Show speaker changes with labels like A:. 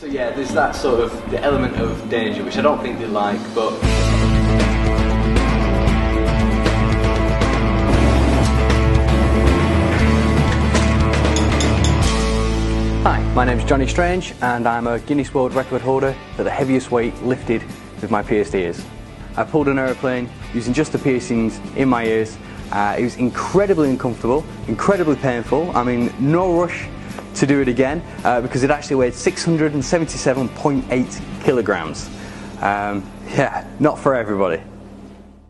A: So yeah, there's that sort of the element of danger, which I don't think they like, but Hi, my name is Johnny Strange and I'm a Guinness World Record holder for the heaviest weight lifted with my pierced ears. I pulled an aeroplane using just the piercings in my ears. Uh, it was incredibly uncomfortable, incredibly painful. I mean, no rush to do it again uh, because it actually weighed 677.8 kilograms. Um, yeah, not for everybody.